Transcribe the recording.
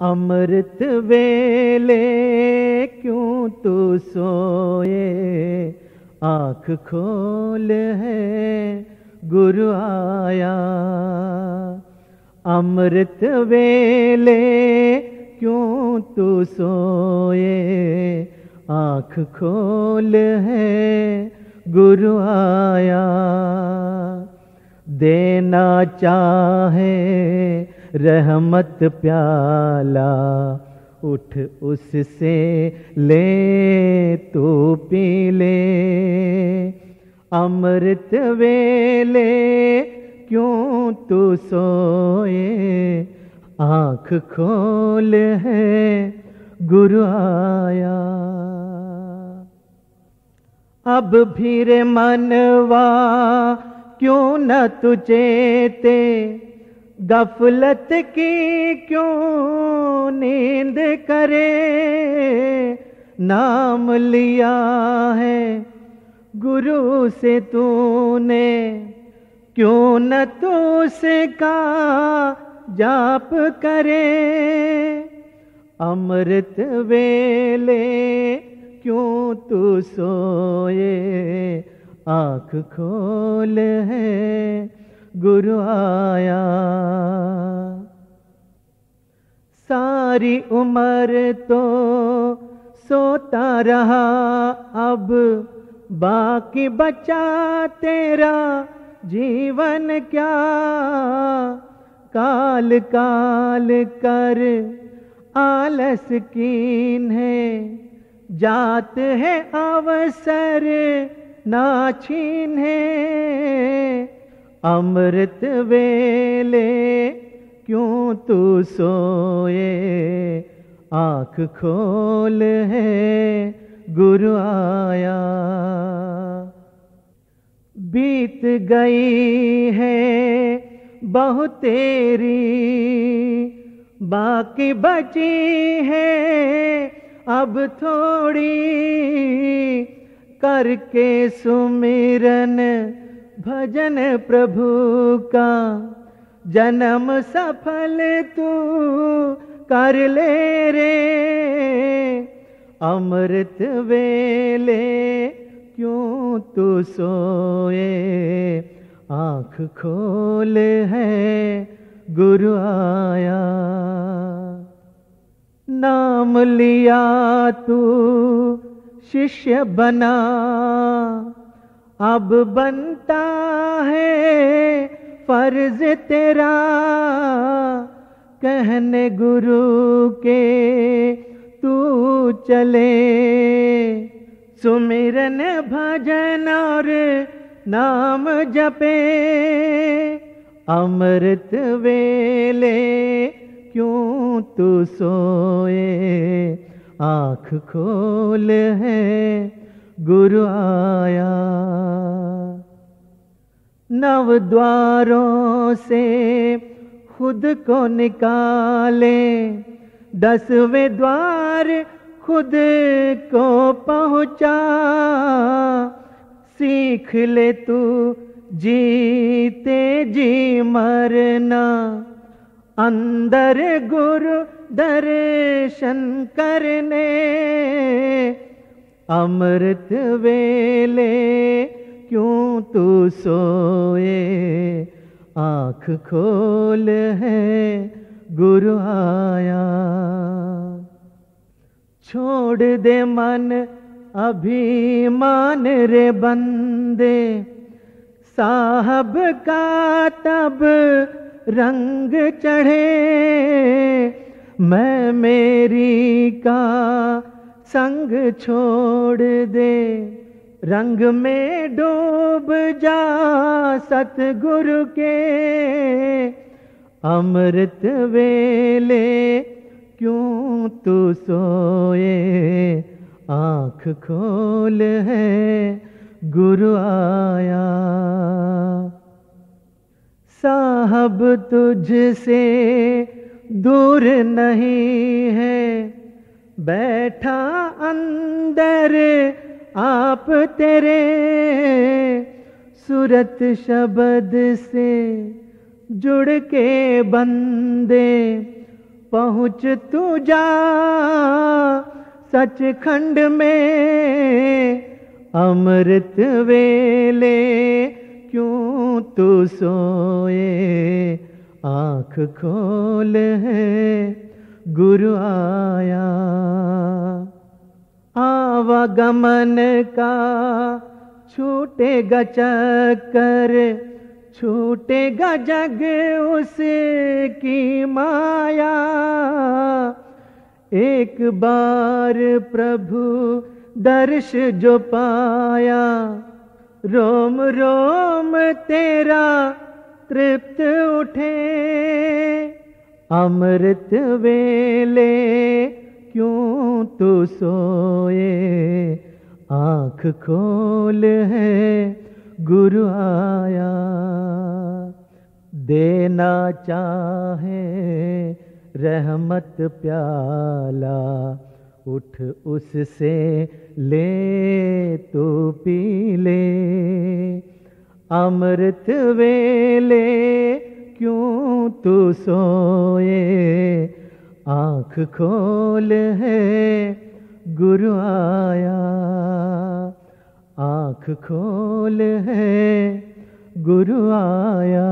अमृत वेले क्यों तू सोए? आँख खोल है, गुरु आया। अमृत वेले क्यों तू सोए? आँख खोल है, गुरु आया। देना चाहे रहमत प्याला, उठ उससे ले, तू पी ले। अमृत वेले, क्यों तू सोए? आँख खोल है, गुरु आया। अब फिर मनवा, क्यों न तुझे गफलत की क्यों नींद करे? नाम लिया है गुरु से तूने। क्यों न तो से का जाप करे? अमृत वेले क्यों तू सोए? आँख खोल है गुरु आया सारी उम्र तो सोता रहा अब बाकी बचा तेरा जीवन क्या काल काल कर आलस कीन है जात है अवसर ना छीन है अमृत वेले, क्यों तू सोए? आँख खोल है, गुरु आया। बीत गई है बहुत तेरी, बाकी बची है, अब थोड़ी करके सुमिरन भजन प्रभु का जन्म सफल तू कर ले रे। अमृत वेले क्यों तू सोए? आँख खोल है गुरु आया। नाम लिया तू, शिष्य बना। अब बनता है फ़र्ज़ तेरा कहने गुरु के, तू चले। सुमिरन भजन और नाम जपे, अमृत वेले क्यों तू सोए? आँख खोल है गुरु आया नव द्वारों से खुद को निकाले, दसवें द्वार खुद को पहुँचा। सीख ले तू, जीते जी मरना। अंदर गुरु दर्शन करने अमृत वेले, क्यों तू सोए? आँख खोल है, गुरु आया। छोड़ दे मन अभिमान रे बंदे, साहब का तब रंग चढ़े, मैं मेरी का संग छोड़ दे, रंग में डूब जा सतगुरु के। अमृत वेले, क्यों तू सोए? आँख खोल है, गुरु आया। साहब तुझसे दूर नहीं है बैठा अंदर, आप तेरे सूरत शब्द से जुड़ के बंदे, पहुँच तू जा सचखंड में, अमृत वेले क्यों तू सोए, आँख खोल है गुरु आया आवागमन का छूटेगा चक्कर छूटेगा जग उसकी माया एक बार प्रभु दर्श जो पाया रोम रोम तेरा तृप्त उठे अमृत वेले क्यों तू सोए? आँख खोल है, गुरु आया। देना चाहे, रहमत प्याला, उठ उससे ले तो पी ले। अमृत वेले क्यों तू सोए? आँख खोल है गुरु आया। आँख खोल है गुरु आया।